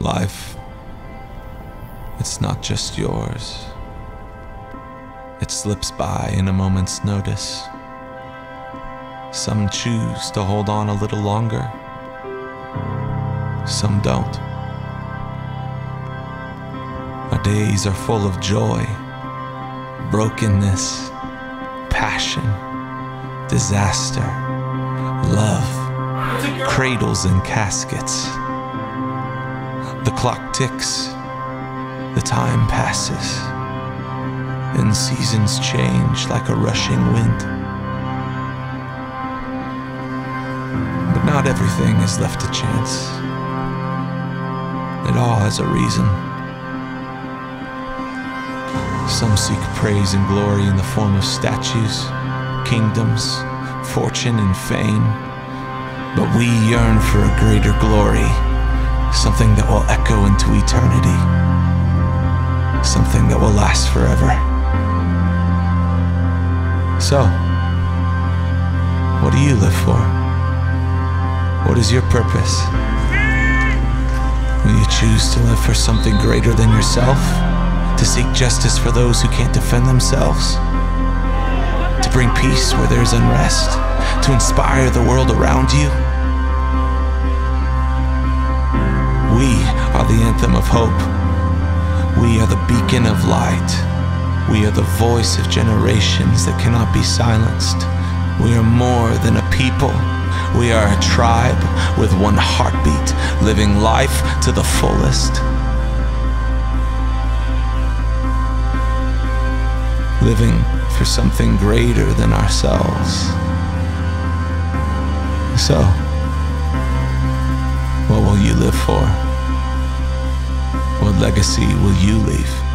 Life, it's not just yours. It slips by in a moment's notice. Some choose to hold on a little longer, some don't. Our days are full of joy, brokenness, passion, disaster, love, cradles and caskets. The clock ticks, the time passes, and seasons change like a rushing wind. But not everything is left to chance. It all has a reason. Some seek praise and glory in the form of statues, kingdoms, fortune, and fame. But we yearn for a greater glory, something that will echo into eternity, something that will last forever. So, what do you live for? What is your purpose? Will you choose to live for something greater than yourself? To seek justice for those who can't defend themselves? To bring peace where there's unrest? To inspire the world around you? We are the anthem of hope. We are the beacon of light. We are the voice of generations that cannot be silenced. We are more than a people. We are a tribe with one heartbeat, living life to the fullest. Living for something greater than ourselves. So, will you live for? What legacy will you leave?